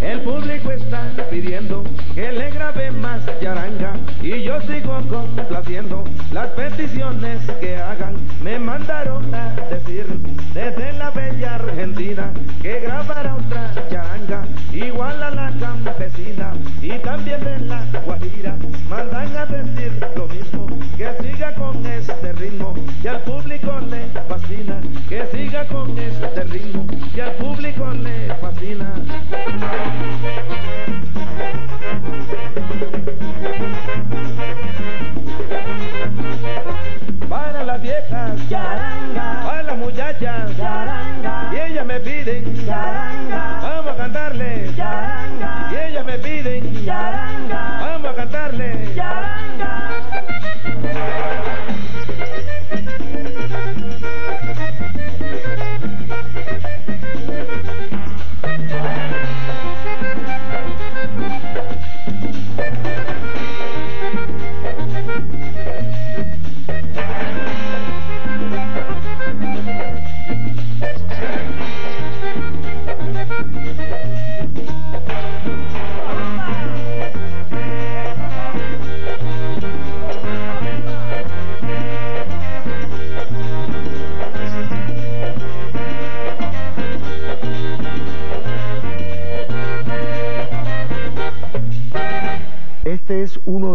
El público está pidiendo que le grabe más charanga y yo sigo complaciendo las peticiones que hagan. Me mandaron a decir desde la bella Argentina que grabara otra charanga igual a la campesina y también de la Guajira. Mandan a decir lo mismo, que siga con este ritmo y al público le fascina, que siga con este ritmo y al público le fascina. Para las viejas, Charanga, para las muchachas, charanga, y ellas me piden, charanga, vamos a cantarle, charanga, piden, charanga,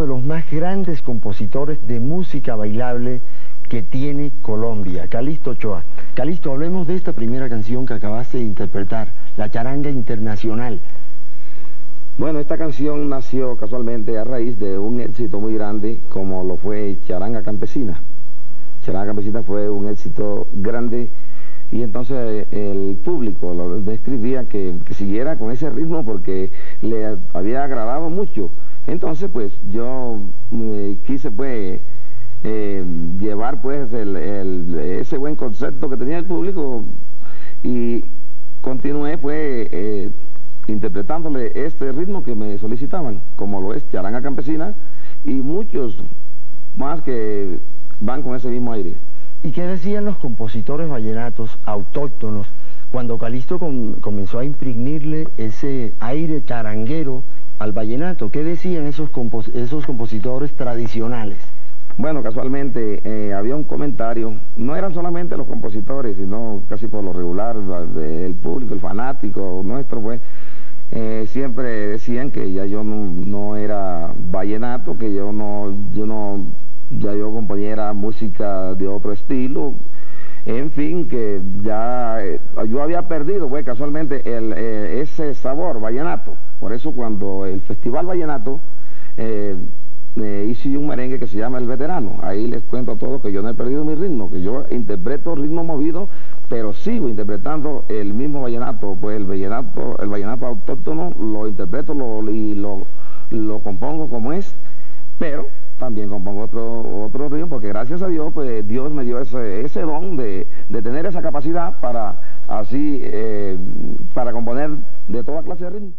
los más grandes compositores de música bailable que tiene Colombia, Calixto Ochoa. Calixto, hablemos de esta primera canción que acabaste de interpretar, La Charanga Internacional. Bueno, esta canción nació casualmente a raíz de un éxito muy grande como lo fue Charanga Campesina. Charanga Campesina fue un éxito grande y entonces el público lo me escribía que, que siguiera con ese ritmo porque le había agradado mucho. Entonces pues yo eh, quise pues eh, llevar pues el- ese buen concepto que tenía el público y continué pues eh, interpretándole este ritmo que me solicitaban, como lo es charanga campesina y muchos más que van con ese mismo aire. ¿Y qué decían los compositores vallenatos autóctonos cuando Calixto com- comenzó a imprimirle ese aire charanguero al vallenato? ¿Qué decían esos, compos- esos compositores tradicionales? Bueno, casualmente eh, había un comentario, no eran solamente los compositores, sino casi por lo regular, el público, el fanático nuestro, pues, eh, siempre decían que ya yo no, era vallenato, que yo no, yo no, ya yo componía música de otro estilo, fin, que ya eh, yo había perdido, pues, casualmente, el, eh, ese sabor vallenato. Por eso cuando el Festival Vallenato eh, eh, hice un merengue que se llama El Veterano. Ahí les cuento a todos que yo no he perdido mi ritmo, que yo interpreto ritmo movido, pero sigo interpretando el mismo vallenato, pues el vallenato, el vallenato autóctono lo interpreto lo- y lo, lo compongo como es, pero también compongo otro, otro ritmo, porque gracias a Dios, pues Dios me dio ese, ese don de, de tener esa capacidad para así, eh, para componer de toda clase de ritmo.